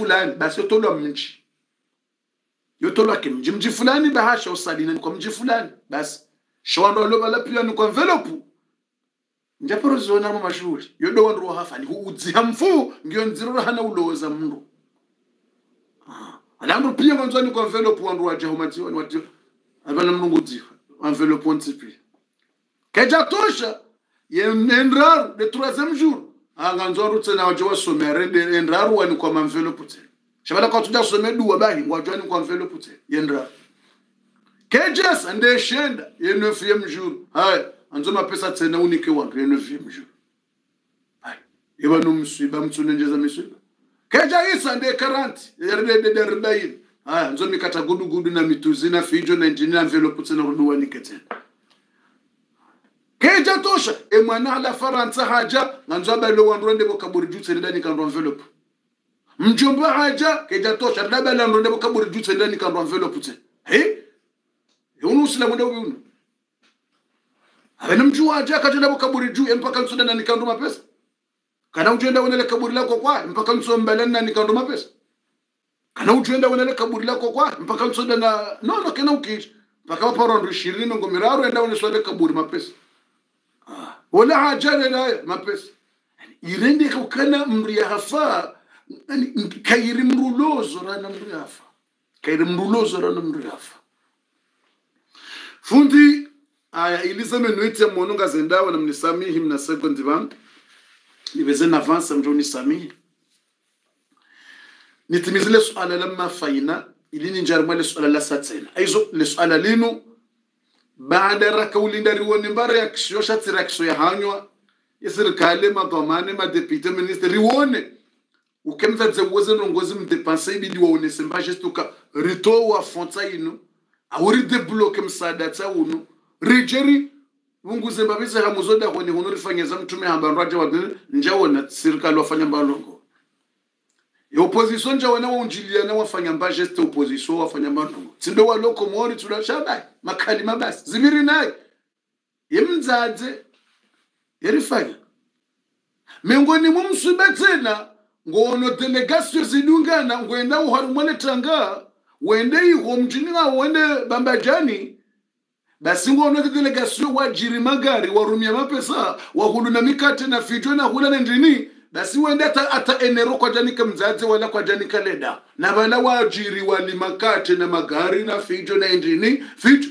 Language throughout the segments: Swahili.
fulani basi yotolwa mji yotolwa ke mji mji fulani bahasha usalina ni kwa mji fulani basi. Shawando alovala pia ni kwa envelope njaporo zona mu mashuri yodo wandu hafa ni udziha mfu ngiyo nziro hana uloza mndu. Alandu pia mwanzoni kwa envelope wandu wajaho madziwa ni wadio abana mnungu dziha envelope ontsipi keja tosha. Yenendrar de troisième jour anganzwaru tsena waje wasomere de endrar wani kwa mamvelo pute. shabala kwa tuja some duwa bahi ngwajwani kwa envelope pute, yendrar kejas ande shenda ye neuvième mjuru. haya anzo mapesa tsena unike wantu ye neuvième jour haya iba numsiba mtsunenjeza misiba. Keja isa nde 40 yerde de derbayin haya nzo mikata gudu gudu na mituzi na fijo na injini na mvelo pute na ruduwa nike tsena keja tosha. Emwana mwana ala faransa haja nganzo abalo wandronde ndebo kaburi jutse ndani kando envelope mjomba haja keja tosha. Dabala ndronde ndebo kaburi jutse ndani kando envelope tse he unu usilamu ndio unu abana mjua haja kajenda ndebo kaburi juu mpaka nsoda ndani kando mapesa kana ujenda wonele kaburi lako kwa mpaka mbele ndani kando mapesa kana ujenda wonele kaburi lako kwa mpaka nsoda na no no kana ukiishi mpaka waparondo 20 ngo miraro enda woneswale kaburi mapesa wala hajare naye mapesa. Irende kukana mri hafa. Kairi mrulozo rana mri hafa. Kairi mrulozo rana mri hafa. Fundi aya iliseme nuite mono ngazendawa na mnisamihi mnaseko ndivangu na navansa mjo nisamihi. Nitimizile suala la faina ilini njarima le suala la satsena aizo le suala linu baada raka ulindariwoni ya reaction shatsi reaction ya hanywa isirikali madhamane madepite minister riwone ukemza dzewuze nongozi mdepanse ibidi waonese mbashe stuka. Rito wa fonta ino awuri debloke msada tsa uno rijeri vunguze mbabise hamuzoda honi hono rifanyeza mtume hamba nraja wadine njawona sirikali wafanya mbalongo opposition njawona waunjiliana wafanya mbashe ste opposition wafanya mbalongo tsindo waloko mori tula shabai makali mabasi zibiri naye yemdzadze yerifanya miongoni mumsuba tena ngono delegation zidungana ngwenda uharumwele tanga. Wende iho mjini nga wende bambajani basi ngono delegation wajiri magari warumia mapesa wahulu na mikate na fijo na hula na ndini basi wende ata, ata enero kwa janika mzazi wala kwa janika leda. Na wana waajiri wali makate na magari na fijo na endini fijo.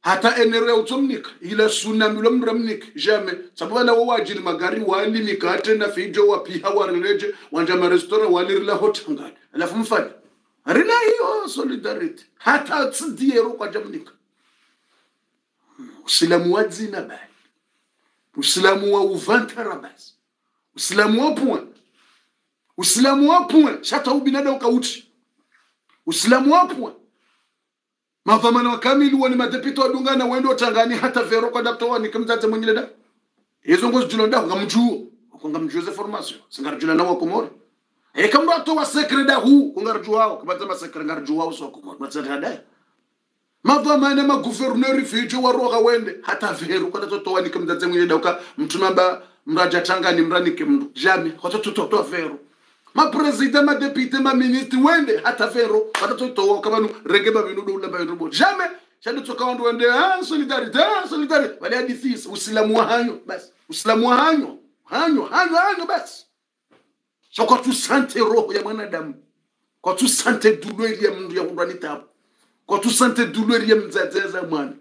Hata enero ya utomnika ila suna milo mramnik jame. Sababu na wajiri magari wali mikate na fijo wapiha warileje wanja marestora walirila hotangani alafu mfanya rina hiyo solidarity. Hata tsidiero kwa jamnika. Usilamu wa dzina bali. Usilamu wa uvantara basi usilamu wa point usilamu wa point shata ubinada ukauti usilamu wa point wakamili wa kamili wani madepito wadungana wendo tangani hata vero kwa dapto wani kamzate mwingine da. Hizo ngozi jula da ngamjuo kunga mjuze formation. Singarjula na wakomori e kamro ato wa sekre da hu kungarjua wao. Kabata masekre ngarjua wao so komori matsata ma mavamane maguverneri fijo waroga wende. Hata vero kwa toto wani kimzate mwingine da uka mtumamba mraja tangani mranike mndu jami hoto tutoto vero. Mapresident madepite maministre wende hata vero. Watatotowa kamanu rege bavinudo ula jame jamais shadutsoka wandu wende ah, solidarite ah, solidarite wale hadithisi usilamu wa hanyo basi. Usilamu wa hanyo hanyo hanyo hanyo basi. So kwa tu sante roho ya mwanadamu kwa tu sante dulweri ya mndu ya kundwani tabu kwa tu sante dulweri ya mzazeza mwana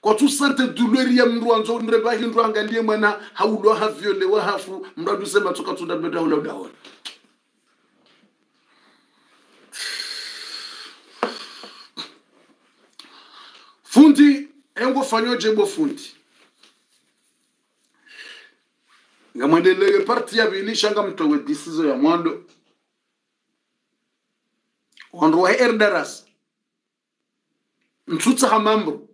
kwa tu sante dulweri ya mndu wanzo ndreba hindu angalie mwana haulo havyolewa hafu mndu adusema toka tundabeda hula udahona fundi engo fanyo jebo fundi. Ngamwendelewe parti ya bini shanga mtowe disizo ya mwando. Wandu wa erdaras mambro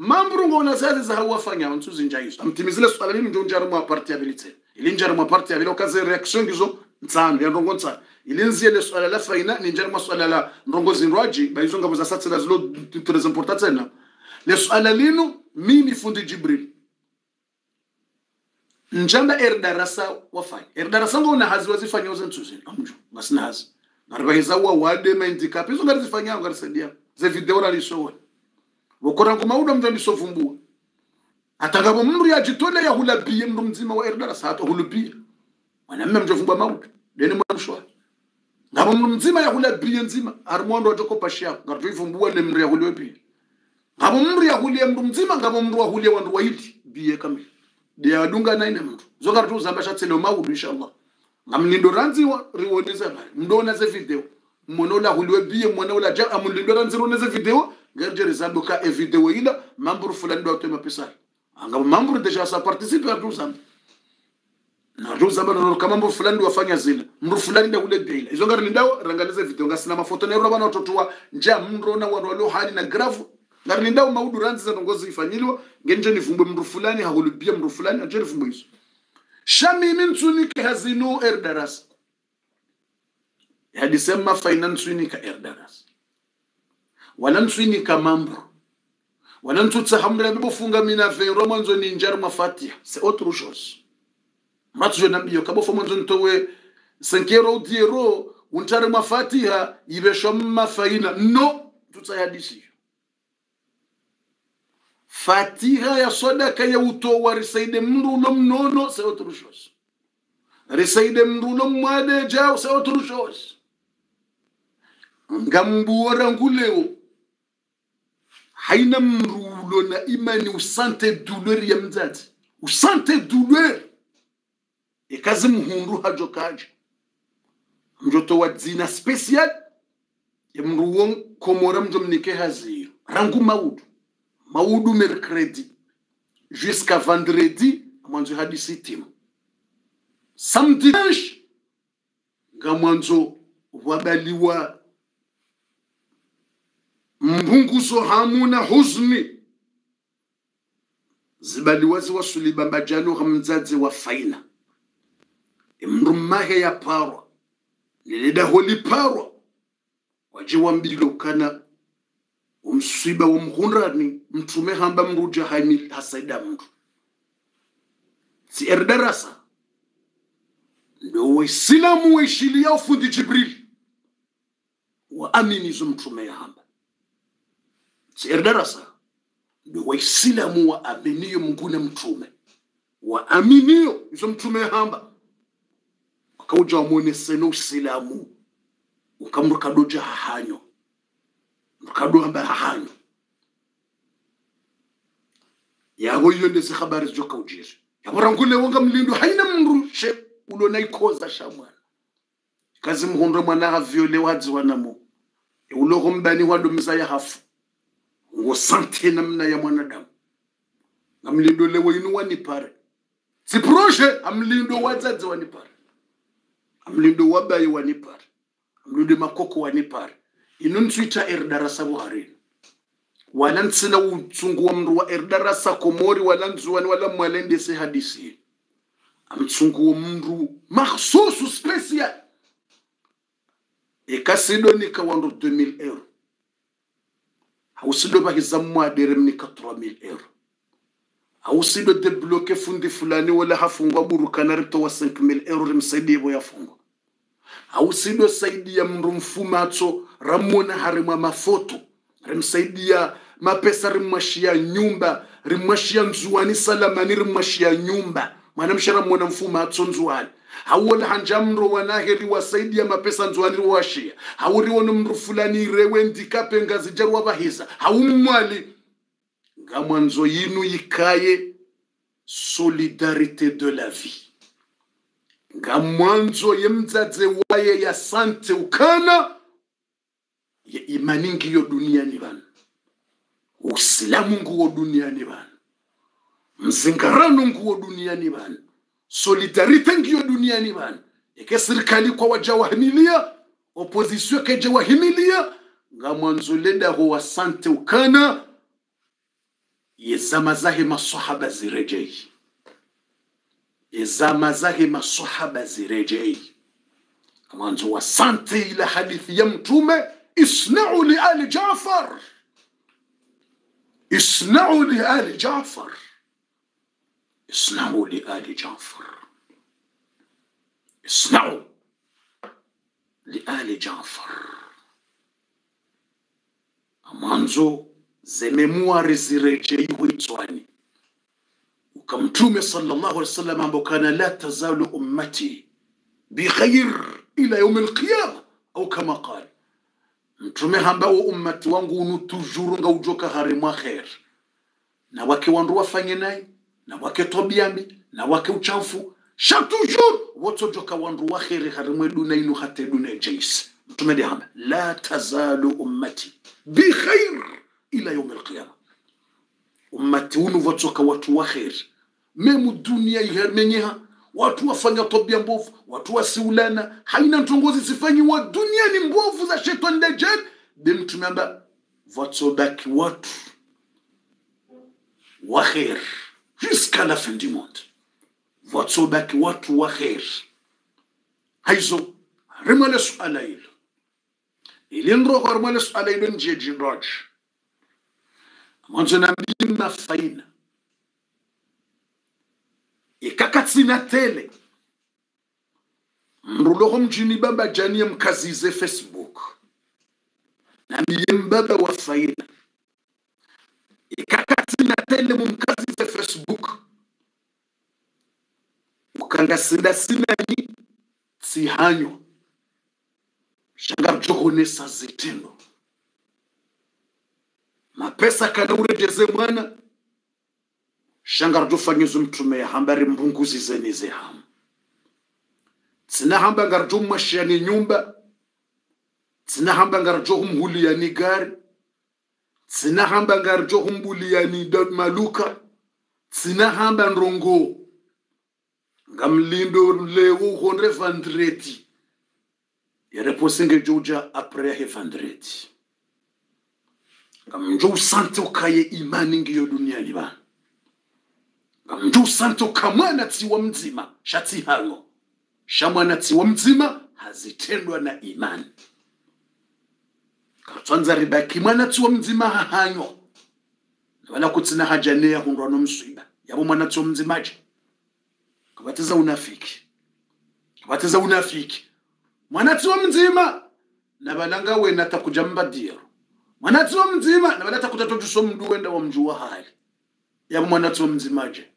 mambro ngona zazi za hawafanya ntsuzi amtimizile swala lini njo njari mwa parti yabilitse ili njari mwa parti yabili okaze reaction gizo ntsano ya ndongo ntsano ili nziele swala la faina ni njari mwa swala la ndongo zinrwaji baizo ngabo za satsa zilo très important tena le swala linu mimi fundi jibril. Njamba er darasa wafanya er darasa ngo na hazi wazifanya uze ntsuzi amjo masina hazi. Ngaribaheza wa wade maindikapi izo ngarizifanya ngarisaidia ze video na lisho ngoma uda mtu alisovumbua atangabo mndu yajitole ya hulabie mndu mzima wa erdara darasa hata hulubie mwanamme mjovumbua mauda deni mwanamshwa ngavo mndu mzima ya hulabie nzima harimondo wajoko pashia ngaritoivumbua ne mndu ya huliwe ngavo ngabo mndu ya hulie mndu mzima ngavo mndu wa hulie wandu waiti biye kamili. Dia adunga naine mndu zoka tu zamba shatsele maudu inshallah. Ngamnindo ranziwa riwoneza bari mndona ze video mwana ula huliwe biye mwana ula ja amulindo ranziro neze video. Ngerjeri zambo ka e video ila mamburu fulani ndo atema pesari angabo mamburu deja sa participe atu zamba na tu zamba no kama mamburu fulani ndo wafanya zile mndu fulani ndo hule ila. Izo ngari ndao rangalize video. Ngasina mafoto na yoro bana watoto nja mndo na wanu walio hali na grafu ngari nindao maudu ranzi za tongozi ifanyilwa. Ngenje nivumbwe mndu fulani hahulubia mndu fulani aje nivumbwe shami mintu ntsunike hazinu er darasa yadisema faina ka erdaras wala ka mambo. Wala tutsa hamra bibo funga mina fe romanzo ni njar mafatiha c'est autre chose matjo nabiyo kabo fo manzo ntowe sankero diero untare mafatiha ibesho mafaina no tutsa yadisi fatiha ya sadaka ya utowa risaide mru ulo mnono c'est autre chose risaide mru ulo mwade jao c'est autre chose ngambuora nguleo. Haina mrulo ulo na imani usante douleur ya mzazi. Usante douleur ikazi mhundu hajo kaje. Mjoto wa dzina special. Mndu komora mjo mnike haziro rangu maudu. Maudu mercredi jusqu'à vendredi mwanzo hadi sitima. Samedi nga mwanzo wabaliwa mbunguzo hamuna huzni zibaliwazi ziwasuliba mbajalo hamdzadze wa faina. Mndu mmahe ya parwa. Nilidaholi parwa. Waje wambilo kana. Umsiba womhunrani mtume hamba mruja hasaida mndu si erdarasa. Ndo waislamu waishilia ufundi jibril. Waamini zo mtume hamba si erdarasa ndo wa aminiyo mngune mtume. Waaminiyo izo mtume hamba. Wakauja wamwonesene usilamu ukamrukadoja hahanyo. Mrukadohamba hahanyo. Yabo iyo ndezi habari zijoka ujiri. Yaborangule wonga mlindo haina mndu she naikoza ikoza shamwana kazi mhundo mwana havyole wadziwa namo uloho mbani wadomisa ya hafu ngo sante namna ya mwanadamu. Amlindo mlindo inu wanipare. Pare proje amlindo wadzadze wanipare. Amlindo wabaye wanipare. Amlindo makoko wanipare. Inu ntsuita wala ntsina utsungu wa mndu wa erdarasa komori wala nzuwani wala mwalendese hadisi. Amtsungu wa mndu mahsusu spesial ekasido nika wandu 2000 euro hausido bahiza deremni mnika 3000 euro. Hausido debloke fundi fulani wala hafungwa burukana rito wa 5000 euro rimsaidie bo yafungwa. Hausido saidia mndu mfumatso ramona harimwa mafoto rimsaidia mapesa rimwashia nyumba rimwashia nzuani salamani rimwashia nyumba mwanamshara mwana mfuma atso nzuani hauona hanja mro wanaheri ya mapesa nzuani riwashia hauriwono mndu fulani irewe ndikape ngazi jaru wabahiza haumwali ngamwanzo yinu yikaye solidarite de la vie. Ngamwanzo yemdzadze waye ya sante ukana ya imani ngiyo duniani bana. Usilamu nguwo duniani bana mzingarano nguo duniani bana. Solidarite ngiyo duniani bana. Eke serikali kwa waja wahimilia opozisio keje wahimilia nga mwanzo ledaho wasante ukana yezama zahe masahaba zirejei. Yezama zahe masahaba zirejei. Mwanzo wasante ila hadithi ya mtume isnau li ali jafar. Isnau li ali jafar isnau liali jafar isnau liali jafar mwanzo zememuari zirejeiwe itswani ukamtume sallallahu alaihi wasallam ambao kana la tazalu ummati bikhair ila yaum alqiyama au kama qala mtume hambao ummati wangu unu tujuru nga ujoka hari mwa khair na wake wandu wafanye naye na wake tobiambi na wake uchafu shatujur wotsojoka wandu wa khairi hari mwe duna inu hate duna jaisi mtume ndi hamba la tazalu ummati bikhair ila yaum alqiyama. Ummati unu votsoka watu wa khairi memu dunia ihermenyeha watu wafanya tobia mbovu watu wasiulana haina ntongozi zifanyiwa dunia ni mbovu za shetani dajjal de mtume amba vatsobaki watu wa jusqu'à la fin du monde vatsobaki watu wa khair haizo rimale suala hilo ilinroho rimale suala hilo nje jinroje mwanzo na mlima faina. Ikakatsina tele. Mruloho mjini baba janie mkazize facebook. Nambiye mbaba wa faina. Ikakatsina tele mumkazize facebook. Ukangasinda sinani tsihanyo. Shangarjohonesa zitendo. Mapesa kana urejeze mwana. Shangarjofanyizwe mtume ya hambari mbunguzi zeni zehamu tsina hamba ngarjo mwashiyani nyumba. Tsina hamba ngarjo humhuliyani gari. Tsina hamba ngarjo humbuliyani da- maluka tsina hamba ndrongo. Ngamlindo lewo uhonre vandreti yereposenge juja apre he vandreti ngamnjo usante ukaye imani ngiyo duniani bana ngamnjo usante ukamwana tsiwa mzima shatsi hayo shamwana tsiwa mzima hazitendwa na imani. Katswanza ribaki mwana tsiwa mzima hahanyo wala kutsina haja kundwa nomswiba yabo mwana tsiwa mzimaje kabatiza unafiki. Kabatiza unafiki. Mwana tsiwa mzima na balanga wena takuja mbadiro. Mwana tsiwa mzima na balata takuja tojuso mdu wenda wa mjua hali. Yabo mwana tsiwa mzimaje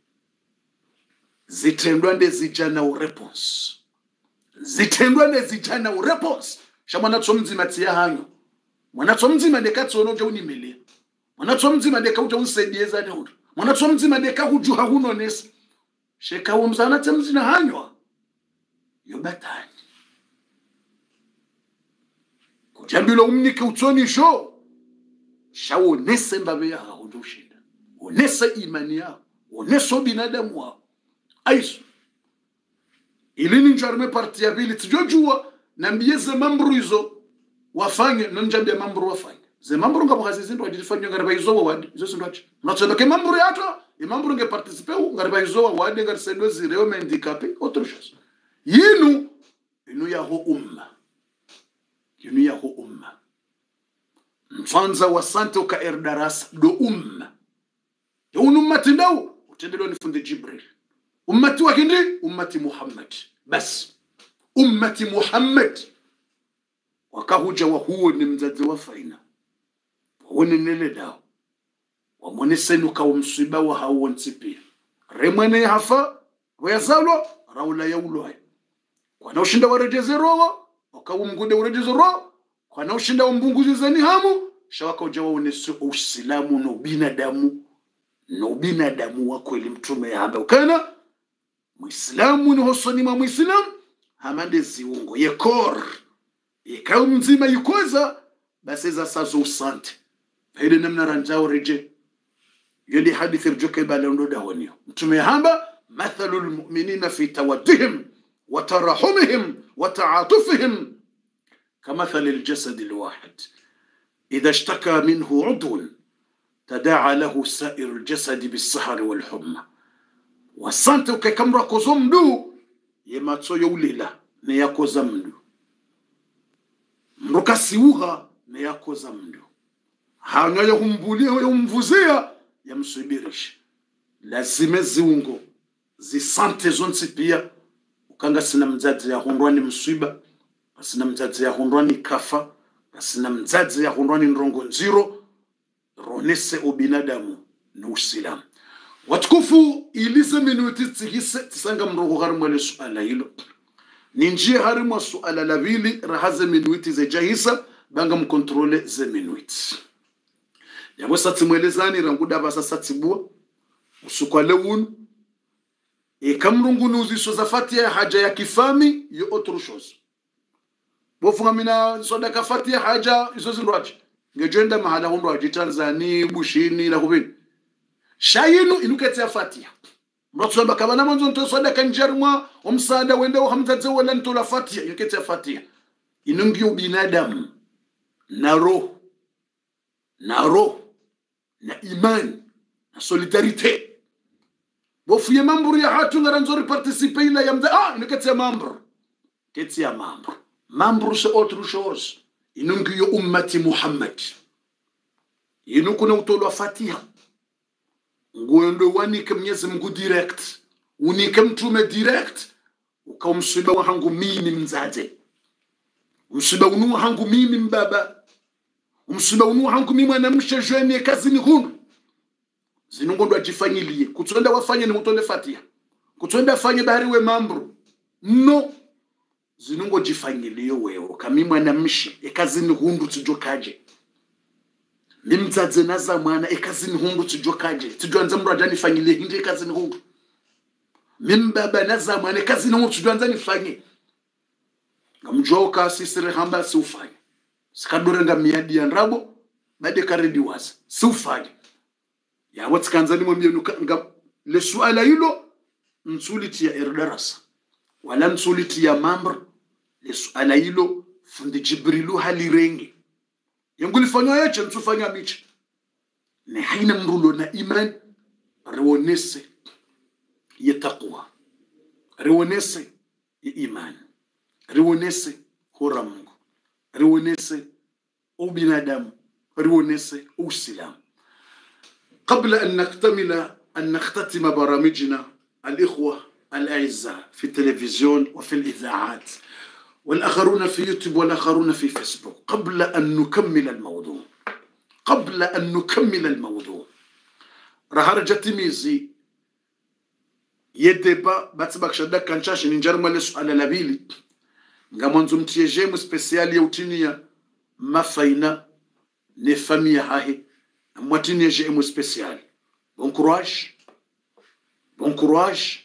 zitendwa ndezijana ureponse zitendwa ndezijana ureponse shamwana tso mzima tsiya hanyo. Mwana tso mzima ndekatsono uja unimelia mwana tso mzima kuti uja unsaidieza kuti mwana tso mzima ndeka kujuha hunonesa shekawo mzana tse mzina hanywa. Yobatani kujambilo umnike utsonisho shawonese mbabe yaho ndoshinda onese imani yao. Onese binadamu wao. Aiso ilini njarme parti ya pili tijojua nambiyeze mambru izo wafanye nanjambia mambru wafanye ze mambru ngabo hazizindu wajifanya ngariba hizo wadi hizo sindwache natsoba ke mambru yato imamburu mambru nge participe u ngariba hizo wadi ngar sendo zireo me handicapé autre chose yinu inu yaho umma. Yinu yaho umma. Mfanza wa sante uka erdarasa do umma. Yaunu ummati ndau utendelewa nifunde jibril. Ummati wa hindi ummati muhammad. Bas ummati muhammad. Wakahuja wa huo ni mzazi wa faina wawone nele dao wamone senu ka umsiba wa hauwontsipile ntsipi remwene hafa weyazalwa raula yaulwa kwana ushinda warejeze roho wakawumgude urejeze roho. Kwana ushinda umbunguzizani hamu shawaka uja waonese usilamu no binadamu no binadamu wa kweli mtume yahambe ukana muislamu ni hosoni mwa muislamu hamande ziungo. Yekor ikau mzima yikoza basi za sazo usante هيدا نمنا رنجاو رجي يلي حديث رجوك يبالون دودا ونيو متومي هامبا مثل المؤمنين في تودهم وترحمهم وتعاطفهم كمثل الجسد الواحد إذا اشتكى منه عضو تداعى له سائر الجسد بالسهر والحمى وسانت كم ركوزم دو يما تو يولي لا نياكوزم دو مركسيوها نياكوزم دو hanywa yahumbulia yahumvuzia yamsubirisha lazime ziungo. Zisante zonse pia. Ukanga sina mdzadzi yahondwa ni mswiba pasina mdzadzi yahondwa ni kafa pasina mdzadzi yahondwa ni ndrongo nziro. Ronese ubinadamu ni usilamu. Watukufu ilize minuti tsihise tisanga mrongo gari mwale suala hilo. Ni njia hari mwa suala la vili rahaze minuti zejahisa banga mkontrole ze minuti yabo satsimwelezani ranguda basa satsibua lewunu unu ikamrunguni uziso za fatia haja ya kifami yo chose. Bofunga mina sodaka fatia haja izo zindwachi ngejenda mahala hundwaji tanzani bushini na kubini shayinu ya fatia. Mratsamba kabana mwanzo nto sodaka njarmwa omsada wende wa hamzadze wala nto la fatia inuketia fatia. Inungi ubinadamu. Na roho. Na roho na imani na solidarite bofuye mamburu ya hatu ngara nzori participe ila ya mda ah ino keti ya mamburu keti ya mamburu mamburu se autre chose inungi yo ummati muhammad inu kuna utolwa fatiha nguendo wanike mnyezi mngu direct. unike mtume direct. ukaumsiba wahangu mimi mzaze umsiba unu wahangu mimi mbaba umsiba unu hangu mimi mwanamshe jweni kazini hunu zinungondo ajifanyilie kutsonda wafanye ni mutonde fatia. Kutsonda afanye bahari we mambru. No zinungo jifanyilie wewe kami kazi ekazini hundu tijokaje nimdzadze naza mwana ekazini hundu tijokaje tijoanza mndu ajanifanyilie hindi ekazini hundu mimbaba naza mwana ekazini hundu tijoanza nifanye ngamjoka sisire hamba siufanye sikadorenga miadi ya nrabo bade karedi waza siufanye. Yawa tsikanzani mwambie nga le suala hilo ya erdarasa wala nsuliti ya mamr le suala hilo fundi jibrilu halirenge. Yengulifanywa yeche nsufanya miche. Ne haina mrulo na iman riwonese ye taqwa. Riwonese ye iman. Hura riwonese ubinadamu riwonese usilamu قبل أن نكتمل أن نختتم برامجنا الإخوة الأعزاء في التلفزيون وفي الإذاعات والآخرون في يوتيوب والآخرون في فيسبوك قبل أن نكمل الموضوع قبل أن نكمل الموضوع رهرجة تميزي يدبا باتباك شدك كانشاش نجرم لسؤال لبيلي ngamanzo mtiejemu spesiali ya utinia mafaina ne famia hahe. Mwatini jemu spesiali bon courage. Bon courage.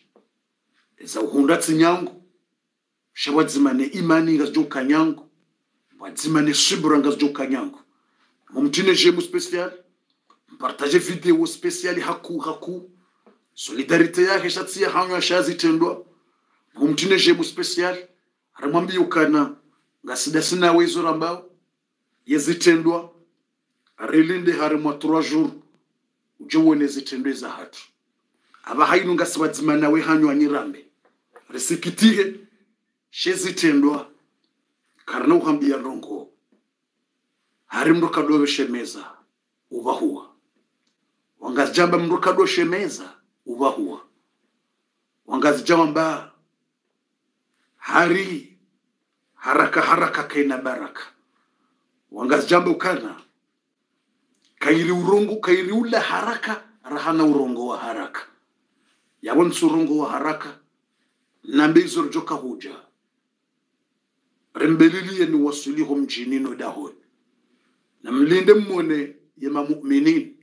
Eza uhunda tsinyangu. Shawadzimane imani ngazjo kanyangu wadzimane subra ngazjo kanyangu mumtine je emu spécial partage video spesiali haku haku. Solidarite yake shatsia hanywa shazi tendwa mumtine je emu aramwambia ukana ngasida sina wezo rambao yezitendwa. Rilinde hari mwa 3 jours. Uje wone zitendwe za hatu aba hainu ngasibadzima nawe hanywa nyirambe. Risikitihe. Shezitendwa. Karna uhambia rongo. Hari mndu kadowe shemeza. Ubahua wangazijamba mndu kadowe shemeza. Ubahua wangazijamba mba hari haraka haraka kaina baraka. Wangazijamba kana. Kairi urongo kairi ula haraka rahana urongo wa haraka. Yawonsi urongo wa haraka nambe rjoka huja. Rembelilie ni wasuliho mjinino dahon. Na mlinde mmone yema muminin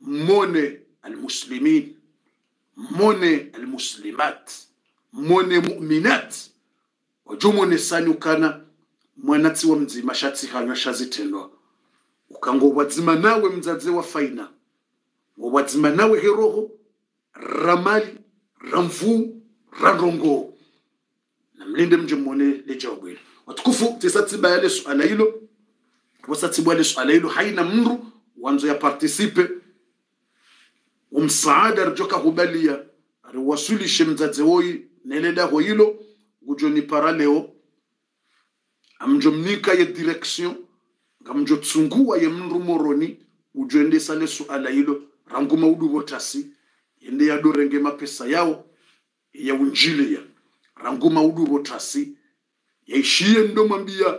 mmone almuslimin. Mmone almuslimat mmone muminat. Wajumone sani ukana mwanatsi wa mdzima shatsi hanywa shazitendwa. Ukango wadzima nawe mdzadze wa faina. Wadzima nawe heroho ramali ramvu randongo na mlinde mje mwone lejawabu hilo watukufu tisatsiba yale suala hilo. Wasatibwa yale suala hilo haina mru wanzo ya partisipe. Umsaada rijoka hubalia riwasulishe mdzadze woyi neledaho hilo gujoni paraleo. Leo amjomnika ye direction ngamjo tsungua ye mndu moroni ujoendesa le suala hilo rangu maudu votasi ende yadorenge mapesa yao ya unjile ya. Ranguma udubo tasi yaishiye ndo mambia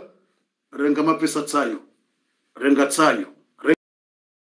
renga mapesa tsayo renga tsayo